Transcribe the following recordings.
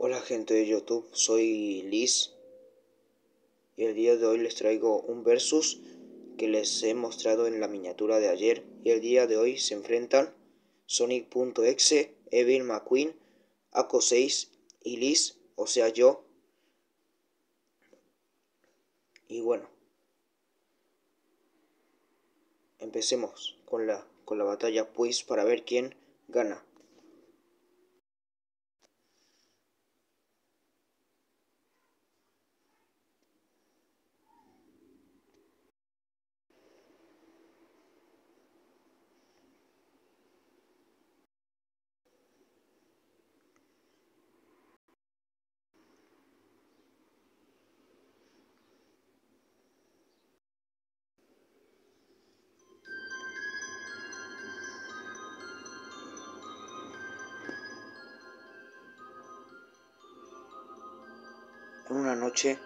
Hola gente de YouTube, soy Liz y el día de hoy les traigo un versus que les he mostrado en la miniatura de ayer y el día de hoy se enfrentan Sonic.exe, Evil McQueen, Aco 6 y Liz, o sea yo. Y bueno, empecemos con la, con la batalla pues para ver quién gana. Una noche,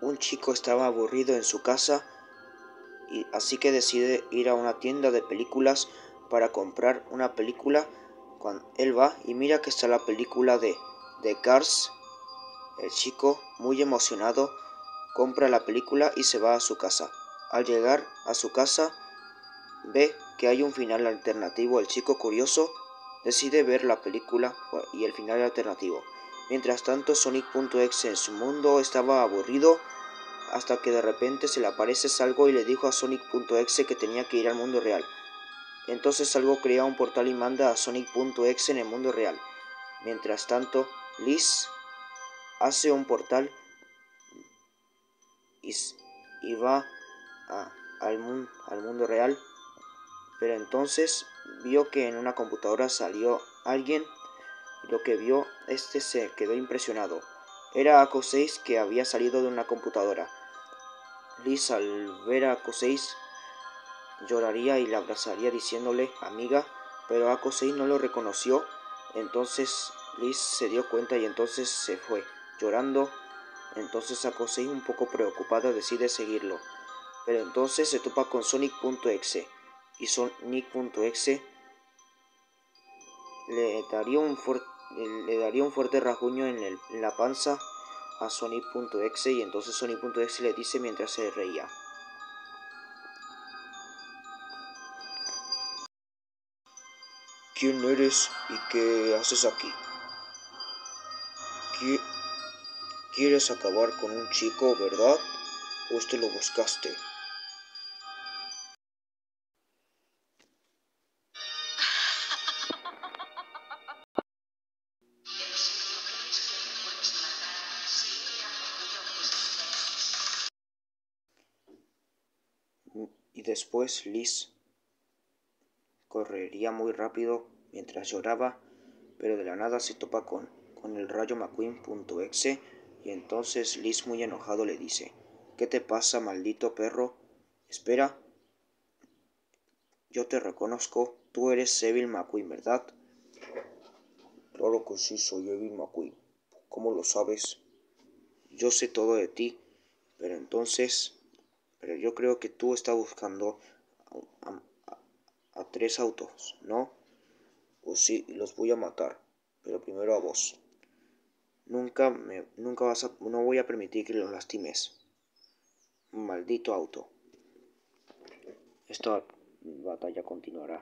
un chico estaba aburrido en su casa y así que decide ir a una tienda de películas para comprar una película. Cuando él va y mira que está la película de, de Cars, el chico, muy emocionado, compra la película y se va a su casa. Al llegar a su casa, ve que hay un final alternativo. El chico curioso decide ver la película y el final alternativo. Mientras tanto, Sonic.exe en su mundo estaba aburrido hasta que de repente se le aparece Salgo y le dijo a Sonic.exe que tenía que ir al mundo real. Entonces Salgo crea un portal y manda a Sonic.exe en el mundo real. Mientras tanto, Liz hace un portal y, va al, al mundo real. Pero entonces vio que en una computadora salió alguien lo que vio, este se quedó impresionado. Era Aco 6 que había salido de una computadora. Liz al ver a Aco 6 lloraría y la abrazaría diciéndole amiga, pero Aco 6 no lo reconoció. Entonces Liz se dio cuenta y entonces se fue, llorando. Entonces Aco 6 un poco preocupada decide seguirlo. Pero entonces se topa con Sonic.exe y Sonic.exe le daría un le daría un fuerte rasguño en, la panza a Sony.exe y entonces Sony.exe le dice mientras se reía. ¿Quién eres y qué haces aquí? ¿Quieres acabar con un chico, verdad? ¿O te lo buscaste? Y después Liz correría muy rápido mientras lloraba, pero de la nada se topa con, con el rayo McQueen.exe y entonces Liz muy enojado le dice, ¿qué te pasa, maldito perro? Espera, yo te reconozco, tú eres Evil McQueen, ¿verdad? Claro que sí, soy Evil McQueen. ¿Cómo lo sabes? Yo sé todo de ti, pero entonces pero yo creo que tú estás buscando a, tres autos, ¿no? Pues sí, los voy a matar, pero primero a vos. Nunca me, nunca vas a, no voy a permitir que los lastimes. Maldito auto. Esta batalla continuará.